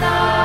나